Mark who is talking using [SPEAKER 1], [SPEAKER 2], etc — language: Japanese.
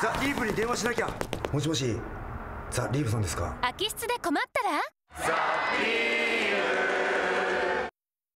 [SPEAKER 1] ザ・リーブに電話しなきゃ。もしもしザ・リーブさんですか？
[SPEAKER 2] 空き室で困ったら・